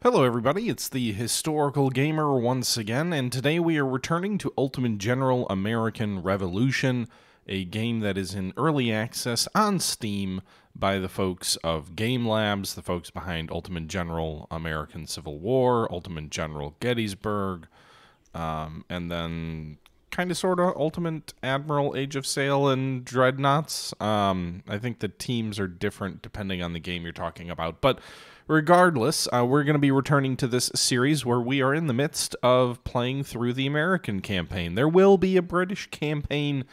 Hello, everybody. It's the Historical Gamer once again, and today we are returning to Ultimate General American Revolution, a game that is in early access on Steam by the folks of Game Labs, the folks behind Ultimate General American Civil War, Ultimate General Gettysburg, um, and then kind of sort of Ultimate Admiral Age of Sail and Dreadnoughts. Um, I think the teams are different depending on the game you're talking about, but regardless, uh, we're going to be returning to this series where we are in the midst of playing through the American campaign. There will be a British campaign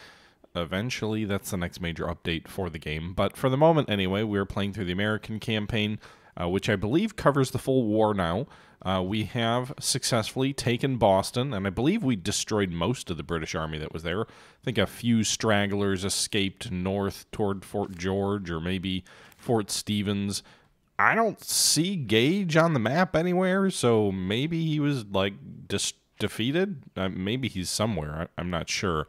eventually. That's the next major update for the game. But for the moment, anyway, we're playing through the American campaign, uh, which I believe covers the full war now. Uh, we have successfully taken Boston, and I believe we destroyed most of the British army that was there. I think a few stragglers escaped north toward Fort George or maybe Fort Stevens. I don't see Gage on the map anywhere, so maybe he was like dis- defeated. Uh, maybe he's somewhere. I- am not sure.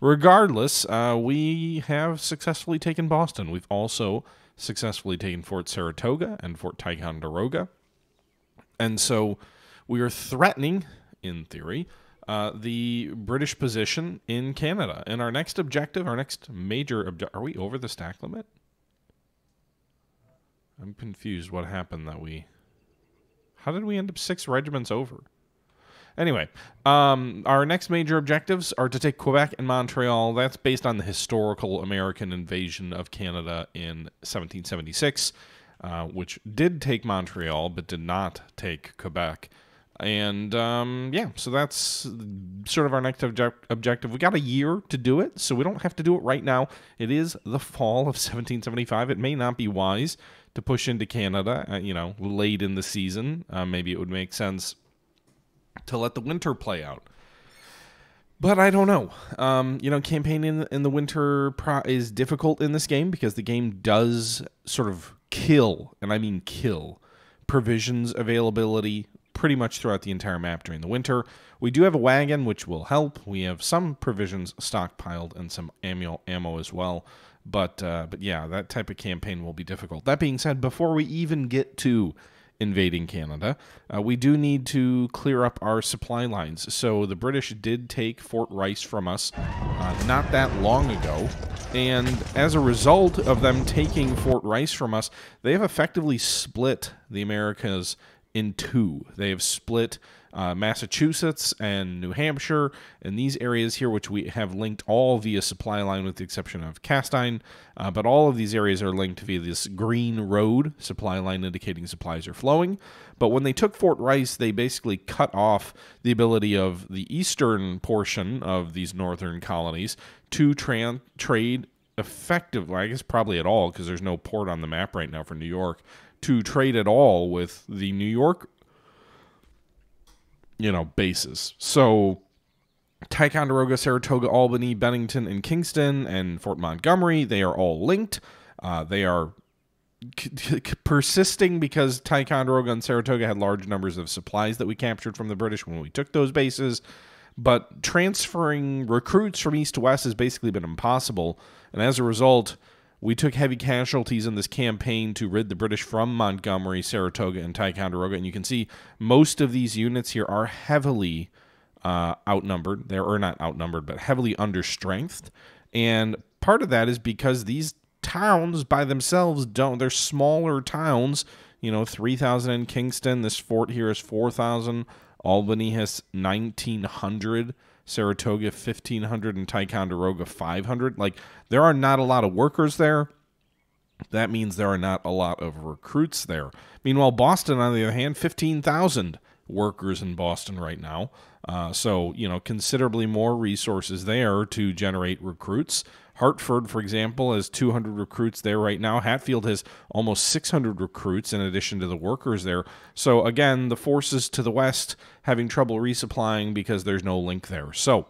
Regardless, uh, we have successfully taken Boston. We've also successfully taken Fort Saratoga and Fort Ticonderoga. And so we are threatening, in theory, uh, the British position in Canada. And our next objective, our next major objective, are we over the stack limit? I'm confused what happened that we. How did we end up six regiments over? Anyway, um, our next major objectives are to take Quebec and Montreal. That's based on the historical American invasion of Canada in 1776, uh, which did take Montreal but did not take Quebec. And um, yeah, so that's sort of our next object- objective. We got a year to do it, so we don't have to do it right now. It is the fall of 1775. It may not be wise to push into Canada, uh, you know, late in the season. Uh, maybe it would make sense to let the winter play out. But I don't know. Um, you know, campaigning in, in the winter is difficult in this game because the game does sort of kill, and I mean kill, provisions availability pretty much throughout the entire map during the winter. We do have a wagon, which will help. We have some provisions stockpiled and some ammo, ammo as well. But uh, but yeah, that type of campaign will be difficult. That being said, before we even get to invading Canada, uh, we do need to clear up our supply lines. So the British did take Fort Rice from us uh, not that long ago. And as a result of them taking Fort Rice from us, they have effectively split the Americas in two. They have split uh, Massachusetts and New Hampshire, and these areas here, which we have linked all via supply line with the exception of Castine, uh, but all of these areas are linked via this green road supply line indicating supplies are flowing. But when they took Fort Rice, they basically cut off the ability of the eastern portion of these northern colonies to tra- trade effectively, I guess probably at all, because there's no port on the map right now for New York, to trade at all with the New York you know, bases. So Ticonderoga, Saratoga, Albany, Bennington, and Kingston, and Fort Montgomery, they are all linked. Uh, they are persisting because Ticonderoga and Saratoga had large numbers of supplies that we captured from the British when we took those bases. But transferring recruits from east to west has basically been impossible. And as a result, we took heavy casualties in this campaign to rid the British from Montgomery, Saratoga, and Ticonderoga. And you can see most of these units here are heavily uh, outnumbered. They are not outnumbered, but heavily understrengthed. And part of that is because these towns by themselves don't, they're smaller towns. You know, 3,000 in Kingston. This fort here is 4,000. Albany has 1,900. Saratoga 1500 and Ticonderoga 500. Like there are not a lot of workers there. That means there are not a lot of recruits there. Meanwhile, Boston, on the other hand, 15,000 workers in Boston right now. Uh, so, you know, considerably more resources there to generate recruits. Hartford, for example, has 200 recruits there right now. Hatfield has almost 600 recruits in addition to the workers there. So, again, the forces to the west having trouble resupplying because there's no link there. So,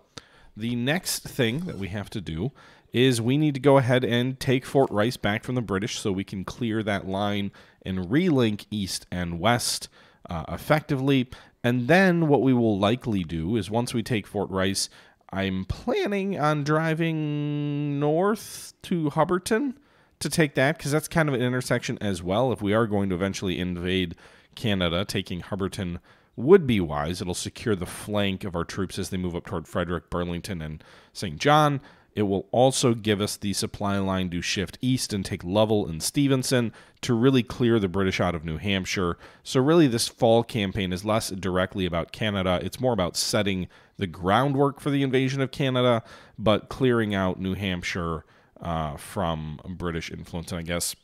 the next thing that we have to do is we need to go ahead and take Fort Rice back from the British so we can clear that line and relink east and west uh, effectively. And then what we will likely do is once we take Fort Rice, I'm planning on driving north to Hubbardton to take that because that's kind of an intersection as well. If we are going to eventually invade Canada. Taking Hubbardton would be wise. It'll secure the flank of our troops as they move up toward Frederick, Burlington, and St. John. It will also give us the supply line to shift east and take Lovell and Stevenson to really clear the British out of New Hampshire. So, really, this fall campaign is less directly about Canada. It's more about setting the groundwork for the invasion of Canada, but clearing out New Hampshire uh, from British influence. And I guess,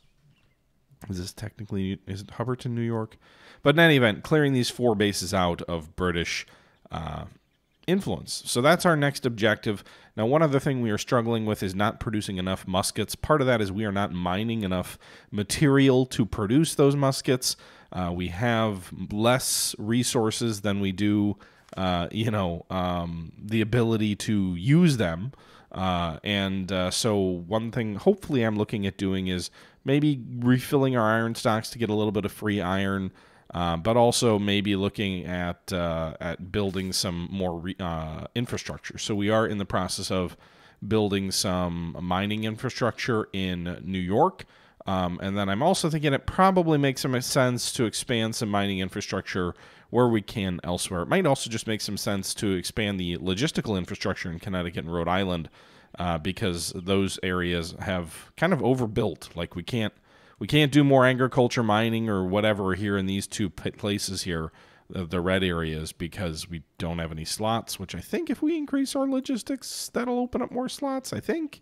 is this technically, is it Hubbardton, New York? But in any event, clearing these four bases out of British. Uh, influence. So that's our next objective. Now, one other thing we are struggling with is not producing enough muskets. Part of that is we are not mining enough material to produce those muskets. Uh, we have less resources than we do, uh, you know, um, the ability to use them. Uh, and uh, so, one thing hopefully I'm looking at doing is maybe refilling our iron stocks to get a little bit of free iron. Uh, but also maybe looking at uh, at building some more re- uh, infrastructure. So we are in the process of building some mining infrastructure in New York. Um, and then I'm also thinking it probably makes some sense to expand some mining infrastructure where we can elsewhere. It might also just make some sense to expand the logistical infrastructure in Connecticut and Rhode Island uh, because those areas have kind of overbuilt. Like we can't we can't do more agriculture, mining, or whatever here in these two places here, the red areas, because we don't have any slots. Which I think if we increase our logistics, that'll open up more slots. I think.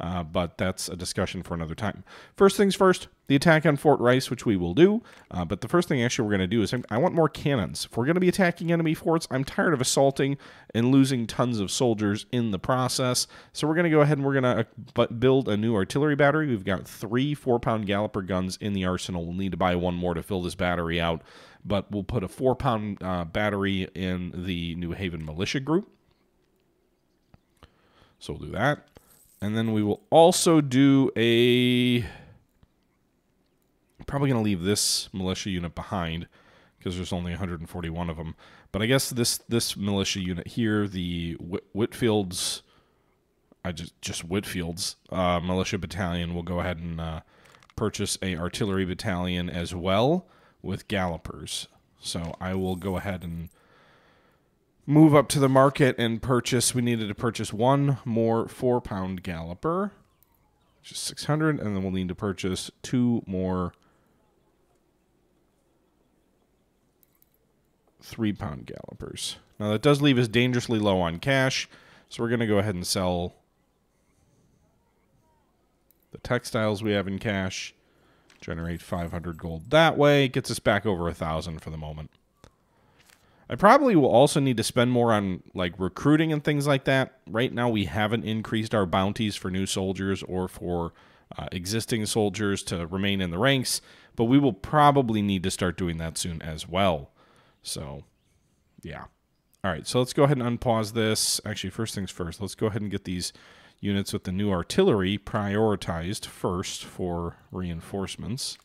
Uh, but that's a discussion for another time. First things first, the attack on Fort Rice, which we will do. Uh, but the first thing actually we're going to do is I want more cannons. If we're going to be attacking enemy forts, I'm tired of assaulting and losing tons of soldiers in the process. So we're going to go ahead and we're going to uh, build a new artillery battery. We've got three four-pound Galloper guns in the arsenal. We'll need to buy one more to fill this battery out. But we'll put a four-pound uh, battery in the New Haven militia group. So we'll do that. And then we will also do a... Probably going to leave this militia unit behind because there's only 141 of them. But I guess this this militia unit here, the Whitfields, I just just Whitfields uh, militia battalion, will go ahead and uh, purchase a artillery battalion as well with gallopers. So I will go ahead and move up to the market and purchase. We needed to purchase one more four pound galloper, which is 600, and then we'll need to purchase two more three pound gallopers. Now that does leave us dangerously low on cash, so we're going to go ahead and sell the textiles we have in cash. Generate 500 gold that way. Gets us back over a thousand for the moment. I probably will also need to spend more on like recruiting and things like that. Right now, we haven't increased our bounties for new soldiers or for uh, existing soldiers to remain in the ranks, but we will probably need to start doing that soon as well. So, yeah. All right, so let's go ahead and unpause this. Actually, first things first, let's go ahead and get these units with the new artillery prioritized first for reinforcements.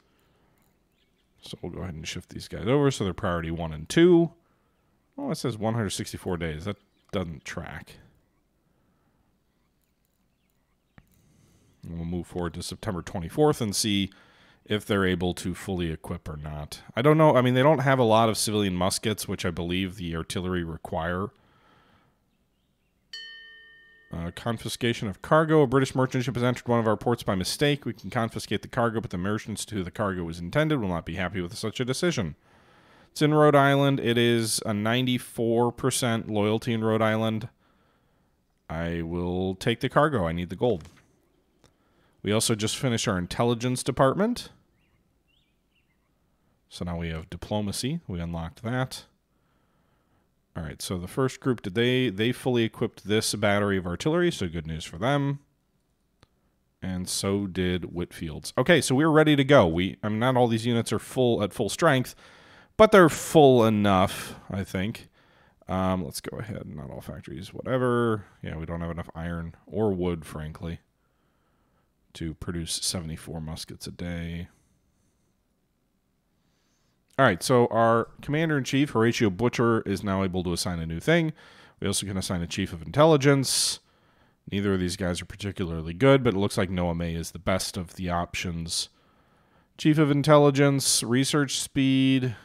So we'll go ahead and shift these guys over so they're priority one and two. Oh, it says 164 days. That doesn't track. We'll move forward to September 24th and see if they're able to fully equip or not. I don't know. I mean, they don't have a lot of civilian muskets, which I believe the artillery require. Uh, confiscation of cargo. A British merchant ship has entered one of our ports by mistake. We can confiscate the cargo, but the merchants to who the cargo was intended will not be happy with such a decision. It's in Rhode Island. It is a 94% loyalty in Rhode Island. I will take the cargo. I need the gold. We also just finished our intelligence department. So now we have diplomacy. We unlocked that. All right, so the first group, did they they fully equipped this battery of artillery, so good news for them. And so did Whitfields. Okay, so we're ready to go. We I mean not all these units are full at full strength, but they're full enough, I think. Um, let's go ahead. Not all factories, whatever. Yeah, we don't have enough iron or wood, frankly, to produce 74 muskets a day. All right, so our commander in chief, Horatio Butcher, is now able to assign a new thing. We also can assign a chief of intelligence. Neither of these guys are particularly good, but it looks like Noah May is the best of the options. Chief of intelligence, research speed,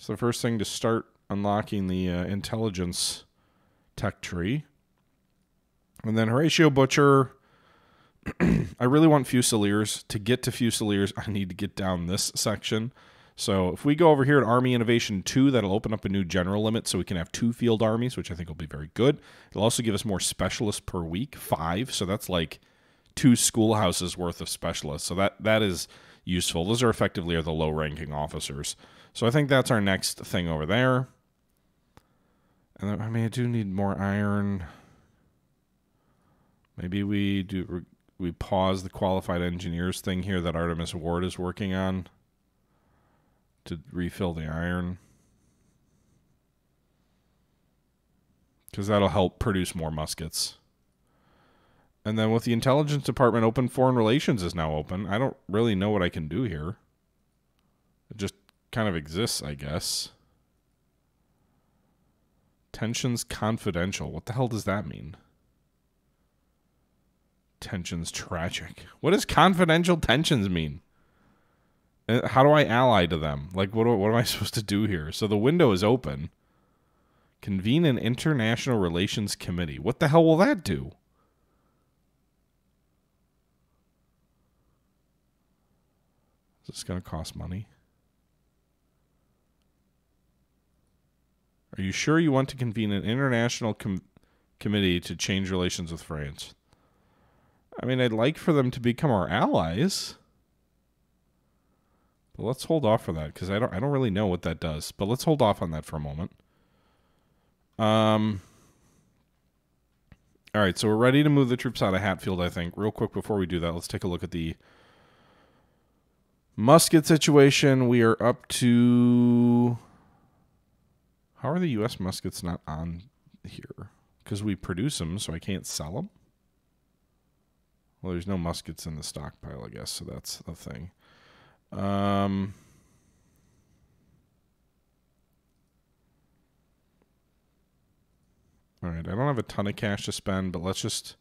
So the first thing to start unlocking the uh, intelligence tech tree. And then Horatio Butcher. I really want Fusiliers. To get to Fusiliers, I need to get down this section. So if we go over here at Army Innovation 2, that'll open up a new general limit so we can have two field armies, which I think will be very good. It'll also give us more specialists per week, five. So that's like two schoolhouses worth of specialists. So that that is useful. Those are effectively are the low ranking officers. So I think that's our next thing over there. And I mean, I do need more iron. Maybe we do we pause the qualified engineers thing here that Artemis Ward is working on to refill the iron. Because that'll help produce more muskets. And then with the intelligence department open, foreign relations is now open. I don't really know what I can do here. It just kind of exists, I guess. Tensions confidential. What the hell does that mean? Tensions tragic. What does confidential tensions mean? Uh, how do I ally to them? Like, what, what am I supposed to do here? So the window is open. Convene an international relations committee. What the hell will that do? Is this going to cost money? Are you sure you want to convene an international com- committee to change relations with France? I mean, I'd like for them to become our allies. But let's hold off for that because I don't I don't really know what that does. But let's hold off on that for a moment. Um. All right, so we're ready to move the troops out of Hatfield. I think real quick before we do that, let's take a look at the musket situation. We are up to. How are the U.S. muskets not on here? Because we produce them, so I can't sell them. Well, there's no muskets in the stockpile, I guess, so that's the thing. Um, all right, I don't have a ton of cash to spend, but let's just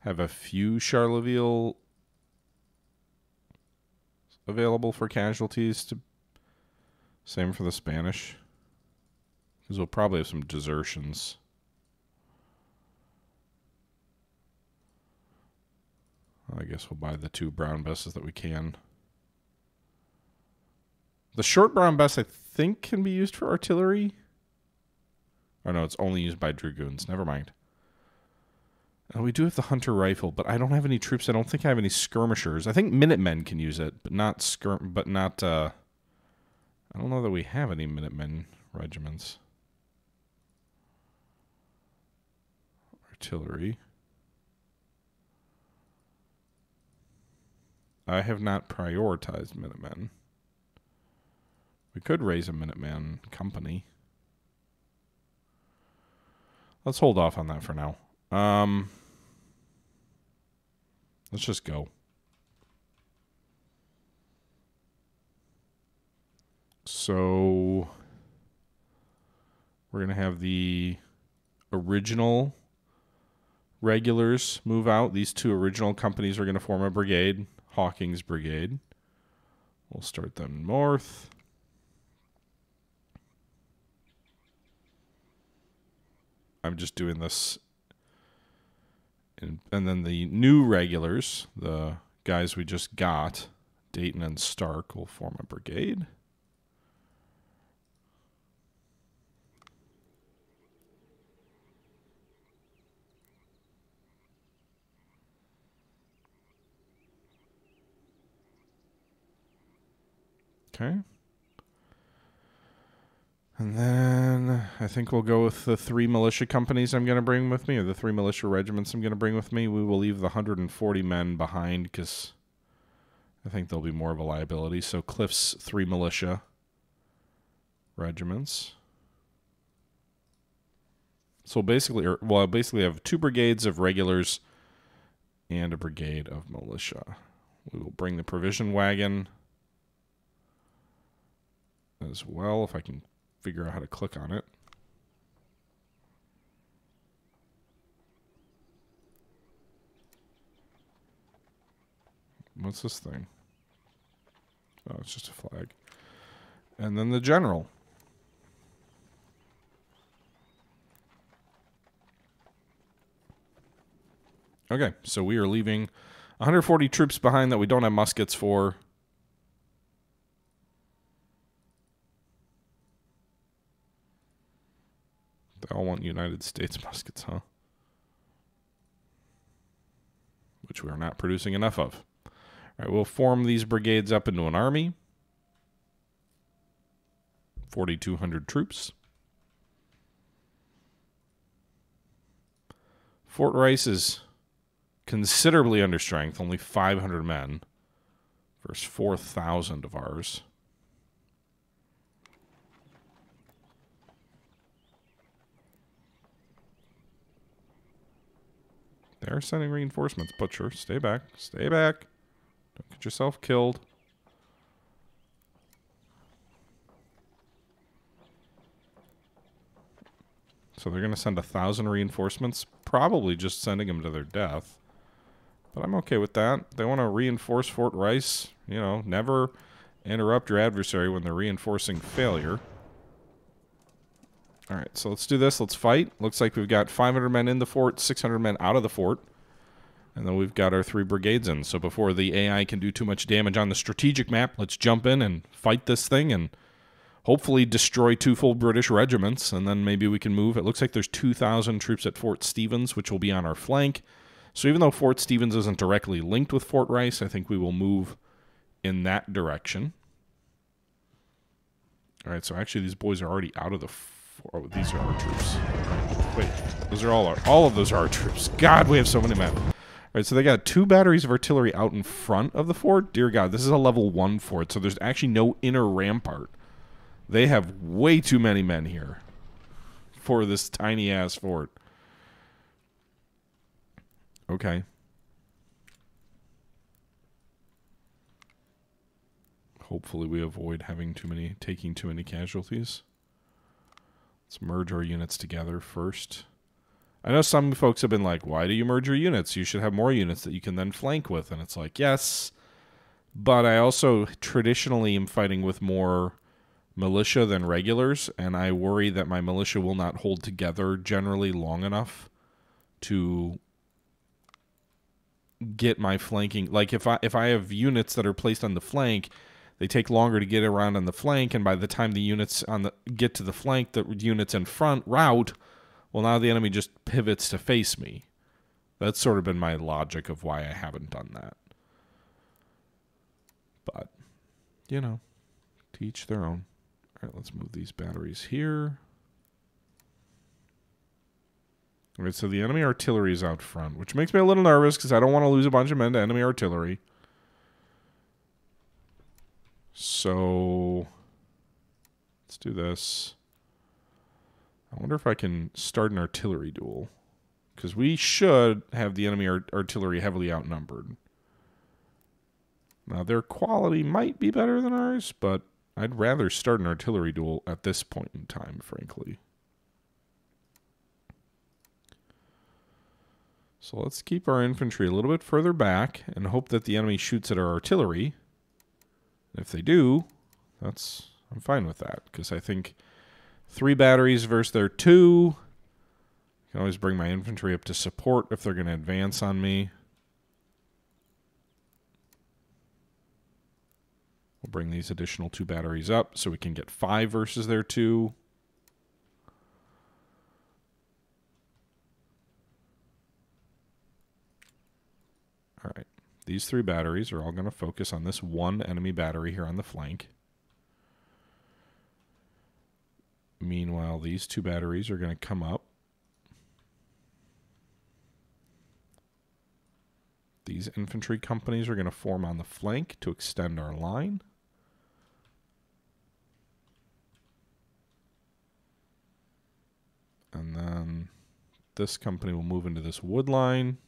have a few Charleville available for casualties to same for the Spanish because we'll probably have some desertions. I guess we'll buy the two brown besses that we can. The short brown bess, I think, can be used for artillery. Oh no, it's only used by dragoons. Never mind. We do have the hunter rifle, but I don't have any troops. I don't think I have any skirmishers. I think Minutemen can use it, but not skirm. But not. Uh, I don't know that we have any Minutemen regiments. Artillery. I have not prioritized Minutemen. We could raise a Minuteman company. Let's hold off on that for now. Um, let's just go. So we're going to have the original regulars move out. These two original companies are going to form a brigade, Hawking's Brigade. We'll start them north. I'm just doing this. And, and then the new regulars, the guys we just got, Dayton and Stark, will form a brigade. Okay. And then I think we'll go with the three militia companies I'm going to bring with me, or the three militia regiments I'm going to bring with me. We will leave the 140 men behind because I think they'll be more of a liability. So Cliff's three militia regiments. So basically, or, well, I basically have two brigades of regulars and a brigade of militia. We will bring the provision wagon as well if I can figure out how to click on it. What's this thing? Oh, it's just a flag. And then the general. Okay, so we are leaving 140 troops behind that we don't have muskets for. They all want United States muskets, huh? Which we are not producing enough of. All right, we'll form these brigades up into an army. 4,200 troops. Fort Rice is considerably under strength, only 500 men versus 4,000 of ours. They're sending reinforcements, Butcher. Stay back. Stay back. Don't get yourself killed. So they're going to send a thousand reinforcements, probably just sending them to their death. But I'm okay with that. They want to reinforce Fort Rice. You know, never interrupt your adversary when they're reinforcing failure. All right, so let's do this. Let's fight. Looks like we've got 500 men in the fort, 600 men out of the fort. And then we've got our three brigades in. So before the AI can do too much damage on the strategic map, let's jump in and fight this thing and hopefully destroy two full British regiments, and then maybe we can move. It looks like there's 2,000 troops at Fort Stevens, which will be on our flank. So even though Fort Stevens isn't directly linked with Fort Rice, I think we will move in that direction. All right, so actually these boys are already out of the... Oh, these are our troops. Wait, those are all our... All of those are our troops. God, we have so many men. All right, so they got two batteries of artillery out in front of the fort. Dear God, this is a level one fort, so there's actually no inner rampart. They have way too many men here for this tiny ass fort. Okay. Hopefully we avoid having too many taking too many casualties. Let's merge our units together first. I know some folks have been like, why do you merge your units? You should have more units that you can then flank with. And it's like, yes, but I also traditionally am fighting with more militia than regulars, and I worry that my militia will not hold together generally long enough to get my flanking. Like if I if I have units that are placed on the flank, they take longer to get around on the flank, and by the time the units on the get to the flank, the units in front rout. Well, now the enemy just pivots to face me. That's sort of been my logic of why I haven't done that. But, you know, teach their own. All right, let's move these batteries here. All right, so the enemy artillery is out front, which makes me a little nervous because I don't want to lose a bunch of men to enemy artillery. So let's do this. I wonder if I can start an artillery duel. Because we should have the enemy art artillery heavily outnumbered. Now, their quality might be better than ours, but I'd rather start an artillery duel at this point in time, frankly. So let's keep our infantry a little bit further back and hope that the enemy shoots at our artillery. If they do, that's I'm fine with that because I think three batteries versus their two. I can always bring my infantry up to support if they're going to advance on me. We'll bring these additional two batteries up so we can get five versus their two. All right. These three batteries are all going to focus on this one enemy battery here on the flank. Meanwhile, these two batteries are going to come up. These infantry companies are going to form on the flank to extend our line. And then this company will move into this wood line.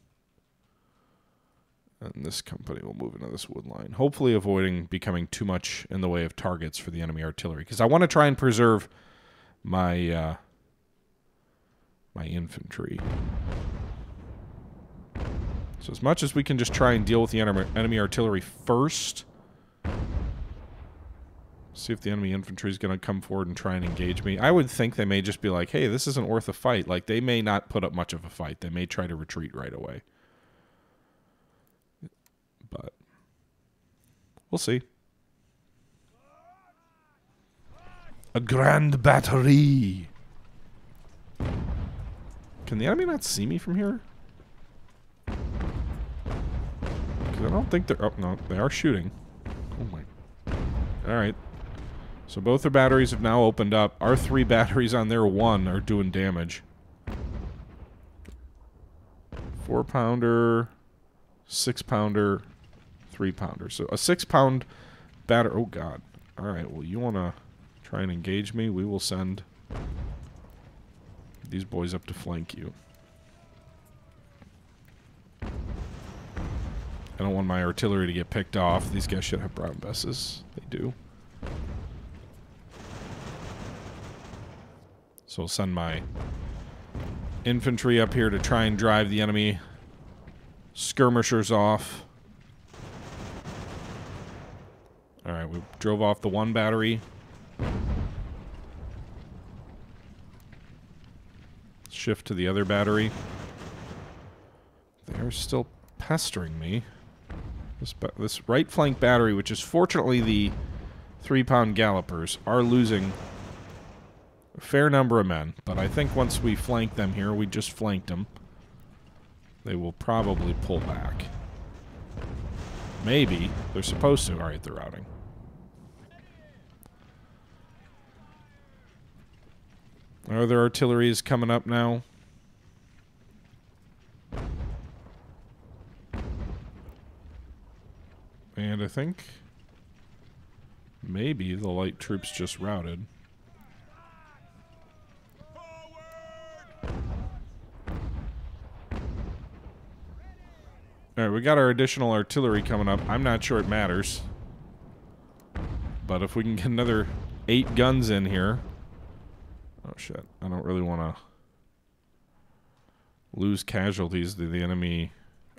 And this company will move into this wood line. Hopefully avoiding becoming too much in the way of targets for the enemy artillery. Because I want to try and preserve my uh, my infantry. So as much as we can just try and deal with the enemy artillery first See if the enemy infantry is going to come forward and try and engage me. I would think they may just be like, hey, this isn't worth a fight. Like, they may not put up much of a fight. They may try to retreat right away. But we'll see. A grand battery. Can the enemy not see me from here? Because I don't think they're... Oh, no. They are shooting. Oh, my... Alright. So both their batteries have now opened up. Our three batteries on their one are doing damage. Four pounder, six pounder, three pounder. So a six pound batter. Oh, God. Alright, well, you want to try and engage me? We will send these boys up to flank you. I don't want my artillery to get picked off. These guys should have brown besses. They do. So I'll send my infantry up here to try and drive the enemy skirmishers off. Alright, we drove off the one battery. Shift to the other battery. They're still pestering me. This, this right flank battery, which is fortunately the three-pound gallopers, are losing a fair number of men. But I think once we flank them here, we just flanked them, they will probably pull back. Maybe. They're supposed to. Alright, they're routing. Are there artilleries coming up now? And I think maybe the light troops just routed. Alright, we got our additional artillery coming up. I'm not sure it matters. But if we can get another eight guns in here... Oh, shit. I don't really want to lose casualties to the enemy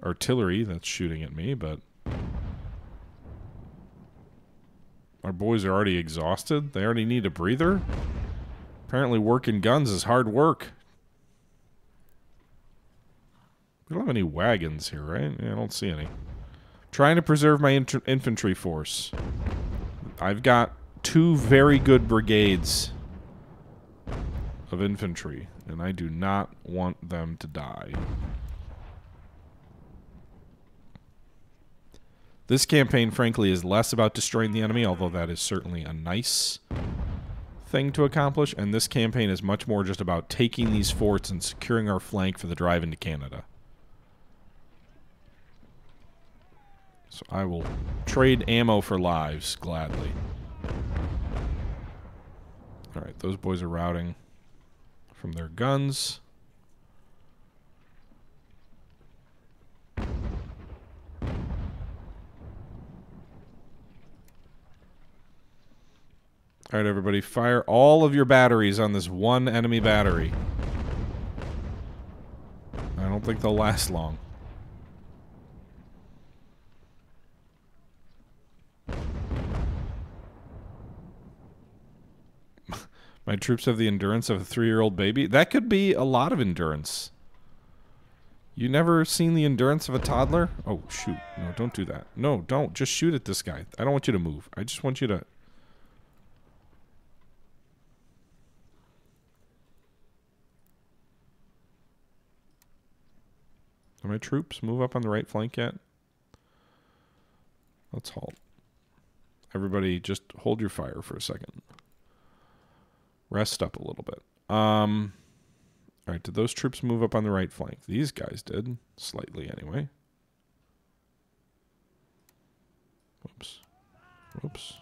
artillery that's shooting at me, but... Our boys are already exhausted. They already need a breather. Apparently working guns is hard work. We don't have any wagons here, right? Yeah, I don't see any. Trying to preserve my infantry force. I've got two very good brigades of infantry, and I do not want them to die. This campaign, frankly, is less about destroying the enemy, although that is certainly a nice thing to accomplish, and this campaign is much more just about taking these forts and securing our flank for the drive into Canada. So I will trade ammo for lives, gladly. Alright, those boys are routing from their guns. Alright, everybody, fire all of your batteries on this one enemy battery. I don't think they'll last long. My troops have the endurance of a three-year-old baby. That could be a lot of endurance. You never seen the endurance of a toddler? Oh, shoot. No, don't do that. No, don't. Just shoot at this guy. I don't want you to move. I just want you to... Are my troops move up on the right flank yet? Let's halt. Everybody just hold your fire for a second. Rest up a little bit. Um, all right, did those troops move up on the right flank? These guys did, slightly anyway. Whoops. Whoops.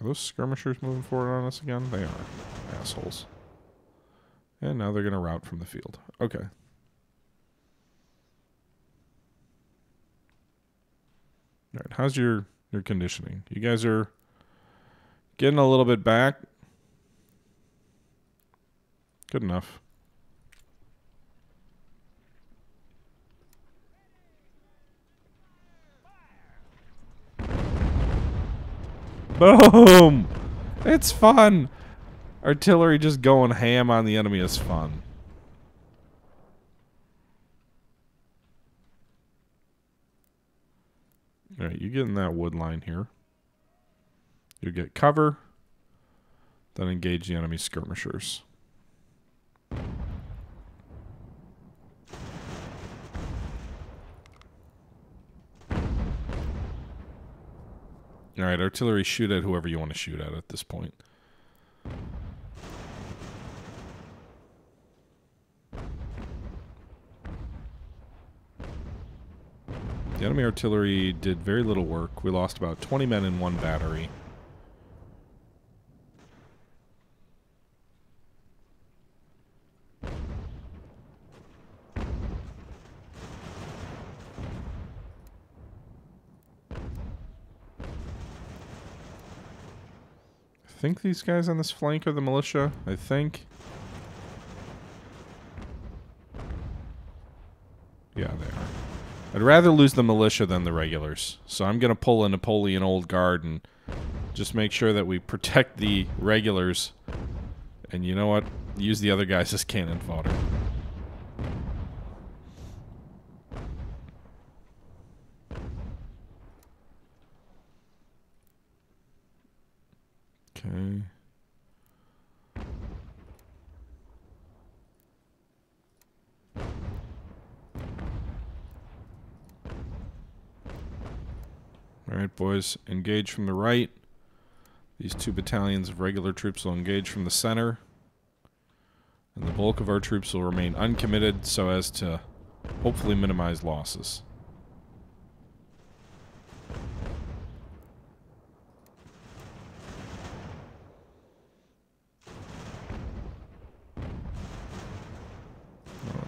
Are those skirmishers moving forward on us again? They are. Assholes. And now they're going to rout from the field. Okay. All right, how's your your conditioning? You guys are getting a little bit back. Good enough. Boom! It's fun. Artillery just going ham on the enemy is fun. All right, you get in that wood line here. You get cover, then engage the enemy skirmishers. All right, artillery, shoot at whoever you want to shoot at at this point. The enemy artillery did very little work. We lost about 20 men in one battery. I think these guys on this flank are the militia. I think. Yeah, they are. I'd rather lose the militia than the regulars. So I'm going to pull a Napoleon Old Guard and just make sure that we protect the regulars. And you know what? Use the other guys as cannon fodder. Okay. All right, boys, engage from the right. These two battalions of regular troops will engage from the center. And the bulk of our troops will remain uncommitted so as to hopefully minimize losses.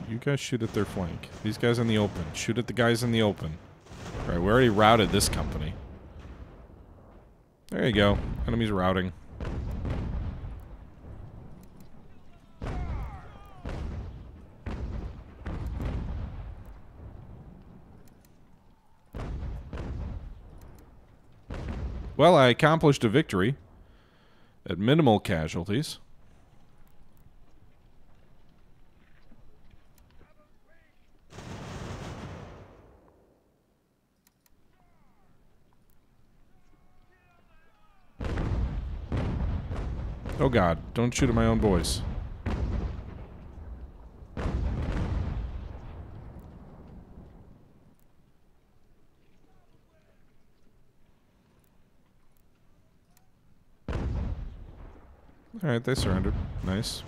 You guys shoot at their flank. These guys in the open. Shoot at the guys in the open. Alright, we already routed this company. There you go. Enemies routing. Well, I accomplished a victory at minimal casualties. God, don't shoot at my own boys. Alright, they surrendered. Nice.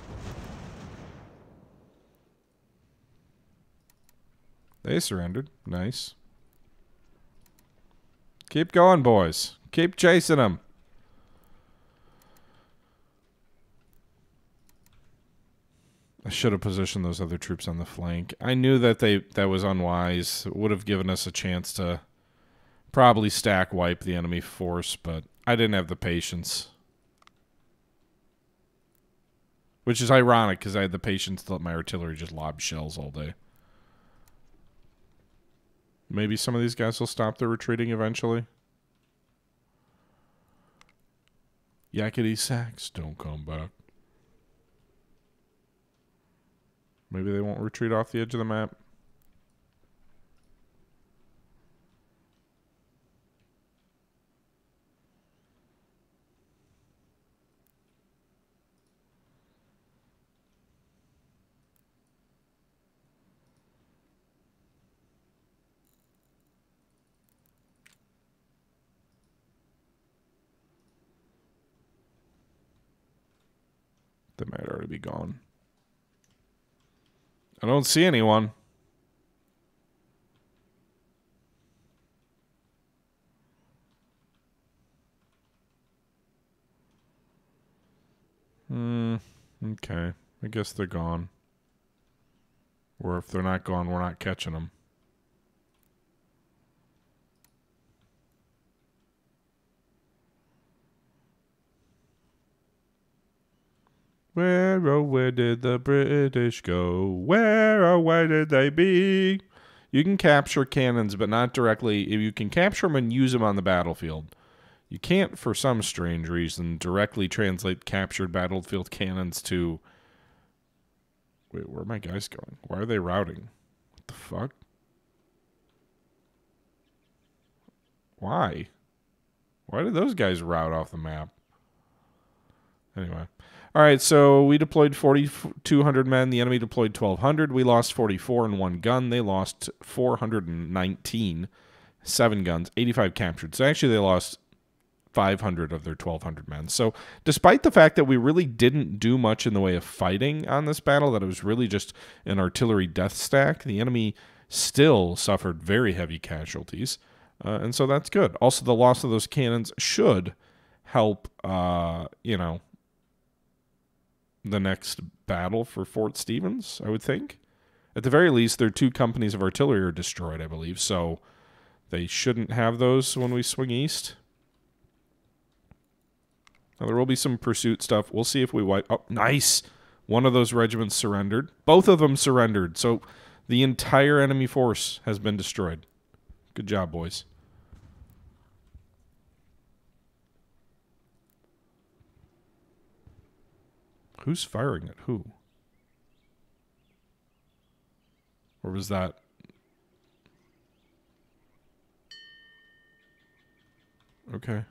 They surrendered. Nice. Keep going, boys. Keep chasing them. I should have positioned those other troops on the flank. I knew that they that was unwise. It would have given us a chance to probably stack wipe the enemy force, but I didn't have the patience. Which is ironic because I had the patience to let my artillery just lob shells all day. Maybe some of these guys will stop their retreating eventually. Yakety sacks, don't come back. Maybe they won't retreat off the edge of the map. They might already be gone. I don't see anyone. Hmm. Okay. I guess they're gone. Or if they're not gone, we're not catching them. Where, oh, where did the British go? Where, oh, where did they be? You can capture cannons, but not directly. If you can capture them and use them on the battlefield, You can't, for some strange reason, directly translate captured battlefield cannons to. Wait, where are my guys going? Why are they routing? What the fuck? Why? Why did those guys rout off the map? Anyway. All right, so we deployed 4,200 men. The enemy deployed 1,200. We lost 44 and one gun. They lost 419, seven guns, 85 captured. So actually, they lost 500 of their 1,200 men. So despite the fact that we really didn't do much in the way of fighting on this battle, that it was really just an artillery death stack, the enemy still suffered very heavy casualties. Uh, and so that's good. Also, the loss of those cannons should help, uh, you know, the next battle for Fort Stevens, I would think. At the very least, their two companies of artillery are destroyed, I believe, so they shouldn't have those when we swing east. Now, there will be some pursuit stuff. We'll see if we wipe. Oh, nice! One of those regiments surrendered. Both of them surrendered, so the entire enemy force has been destroyed. Good job, boys. Who's firing at who? Or was that Okay.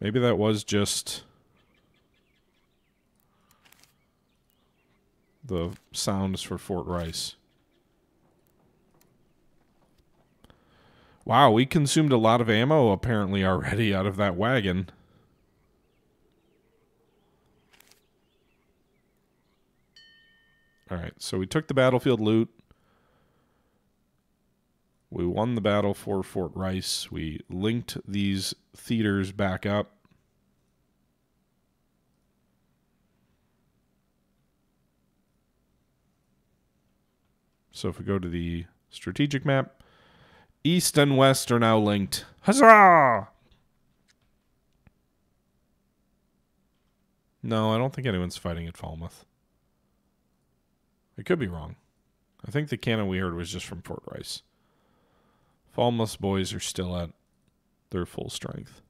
Maybe that was just the sounds for Fort Rice. Wow, we consumed a lot of ammo apparently already out of that wagon. All right, so we took the battlefield loot. We won the battle for Fort Rice. We linked these theaters back up. So if we go to the strategic map, east and west are now linked. Huzzah! No, I don't think anyone's fighting at Falmouth. I could be wrong. I think the cannon we heard was just from Fort Rice. Falmouth's boys are still at their full strength.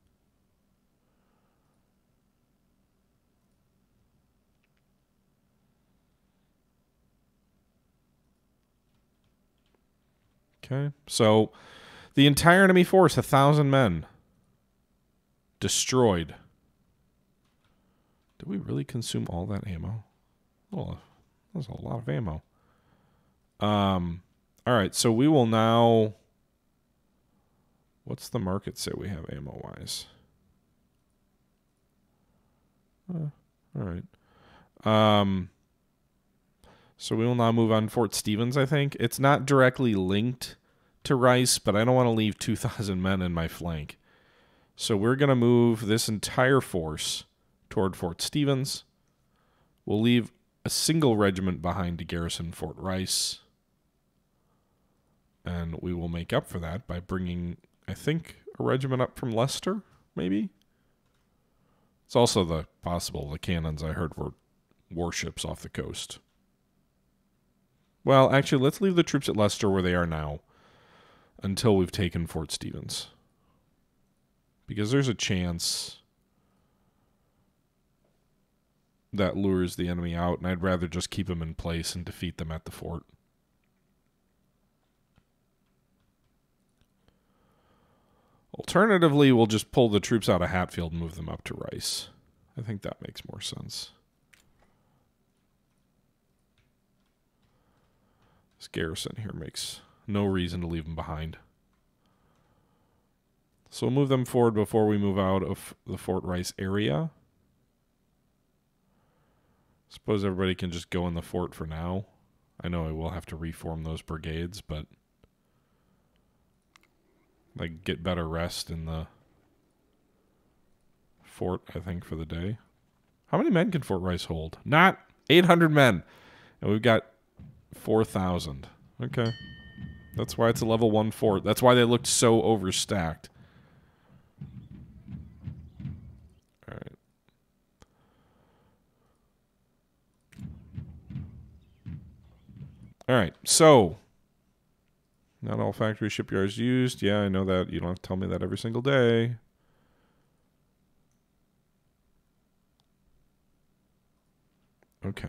Okay, so the entire enemy force, a thousand men, destroyed. Did we really consume all that ammo? Well, that's a lot of ammo. Um, all right, so we will now. What's the market say we have ammo wise? Uh, all right. Um, so we will now move on Fort Stevens, I think. It's not directly linked to Rice, but I don't want to leave 2,000 men in my flank. So we're going to move this entire force toward Fort Stevens. We'll leave a single regiment behind to garrison Fort Rice. And we will make up for that by bringing, I think, a regiment up from Leicester, maybe? It's also the possible the cannons I heard were warships off the coast. Well, actually, let's leave the troops at Leicester where they are now until we've taken Fort Stevens. Because there's a chance that lures the enemy out, and I'd rather just keep them in place and defeat them at the fort. Alternatively, we'll just pull the troops out of Hatfield and move them up to Rice. I think that makes more sense. This garrison here makes no reason to leave them behind. So we'll move them forward before we move out of the Fort Rice area. Suppose everybody can just go in the fort for now. I know I will have to reform those brigades, but like get better rest in the fort, I think, for the day. How many men can Fort Rice hold? Not 800 men. And we've got 4,000. Okay. That's why it's a level 1 fort. That's why they looked so overstacked. All right, so not all factory shipyards used. Yeah, I know that. You don't have to tell me that every single day. Okay.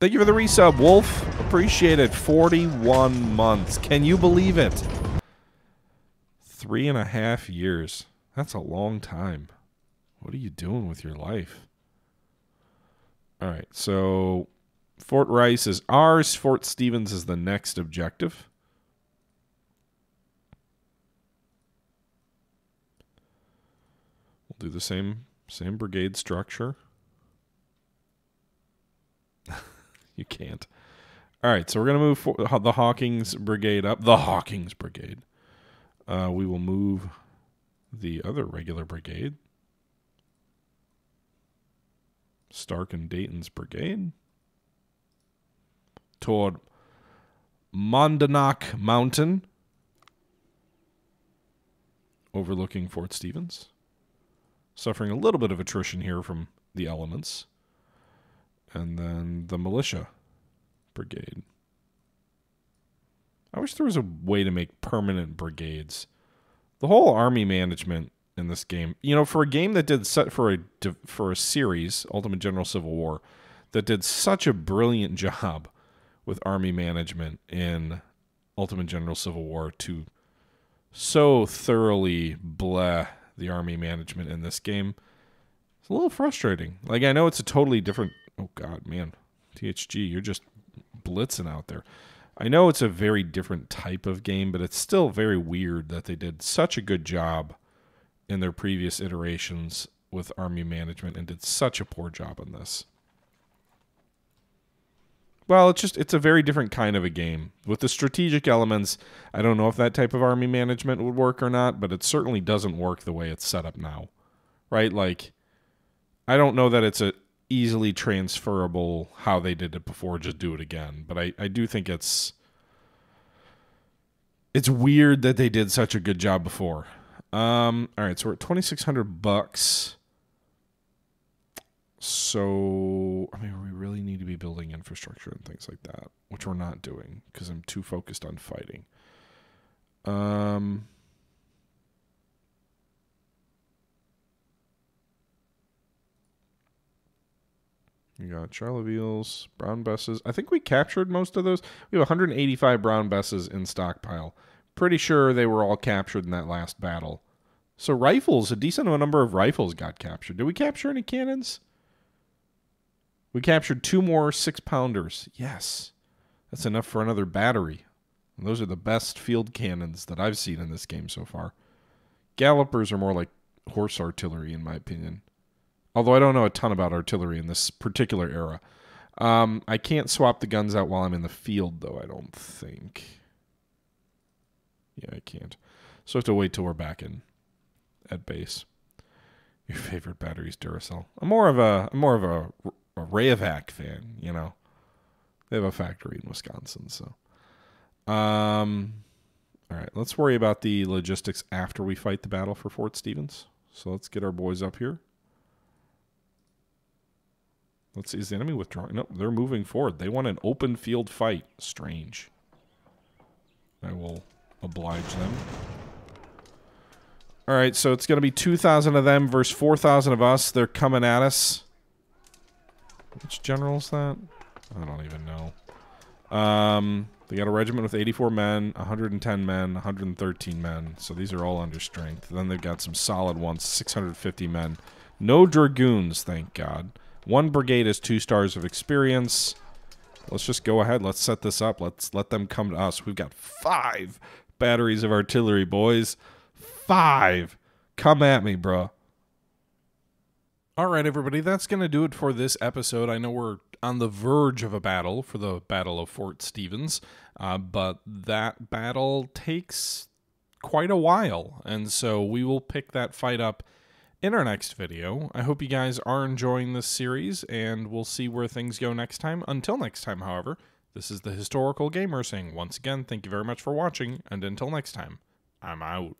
Thank you for the resub, Wolf. Appreciate it. 41 months. Can you believe it? Three and a half years. That's a long time. What are you doing with your life? All right, so Fort Rice is ours. Fort Stevens is the next objective. We'll do the same same brigade structure. you can't. All right, so we're gonna move the Hawkins Brigade up. The Hawkins Brigade. Uh, we will move the other regular brigade, Stark and Dayton's brigade, toward Monadnock Mountain, overlooking Fort Stevens. Suffering a little bit of attrition here from the elements. And then the militia brigade. I wish there was a way to make permanent brigades. The whole army management in this game, you know, for a game that did set for a for a series, Ultimate General Civil War, that did such a brilliant job with army management in Ultimate General Civil War to so thoroughly bleh the army management in this game. It's a little frustrating. Like I know it's a totally different oh god, man. THG, you're just blitzing out there. I know it's a very different type of game, but it's still very weird that they did such a good job in their previous iterations with army management and did such a poor job on this. Well, it's just it's a very different kind of a game. With the strategic elements, I don't know if that type of army management would work or not, but it certainly doesn't work the way it's set up now. Right? Like I don't know that it's a easily transferable how they did it before, just do it again. But I, I do think it's it's weird that they did such a good job before. Um, all right, so we're at twenty six hundred bucks. So I mean, we really need to be building infrastructure and things like that, which we're not doing because I'm too focused on fighting. Um. We got Charlevilles, brown besses. I think we captured most of those. We have 185 brown besses in stockpile. Pretty sure they were all captured in that last battle. So rifles, a decent number of rifles got captured. Did we capture any cannons? We captured two more six pounders. Yes. That's enough for another battery. And those are the best field cannons that I've seen in this game so far. Gallopers are more like horse artillery, in my opinion. Although I don't know a ton about artillery in this particular era. Um, I can't swap the guns out while I'm in the field, though, I don't think. Yeah, I can't. So I have to wait till we're back in at base. Your favorite battery's Duracell. I'm more of a I'm more of a, a Rayovac fan, you know. They have a factory in Wisconsin, so. Um, all right, let's worry about the logistics after we fight the battle for Fort Stevens. So let's get our boys up here. Let's see, is the enemy withdrawing? No, they're moving forward. They want an open field fight. Strange. I will oblige them. All right, so it's going to be 2,000 of them versus 4,000 of us. They're coming at us. Which general's that? I don't even know. Um, they got a regiment with 84 men, 110 men, 113 men. So these are all under strength. Then they've got some solid ones, 650 men. No dragoons, thank God. One brigade is two stars of experience. Let's just go ahead. Let's set this up. Let's let them come to us. We've got five batteries of artillery, boys. Five. Come at me, bro. All right, everybody. That's going to do it for this episode. I know we're on the verge of a battle for the Battle of Fort Stevens, uh, but that battle takes quite a while. And so we will pick that fight up in our next video. I hope you guys are enjoying this series, and we'll see where things go next time. Until next time, however, this is the Historical Gamer saying once again, thank you very much for watching, and until next time, I'm out.